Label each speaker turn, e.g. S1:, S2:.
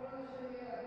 S1: Bruno Xavier, Sua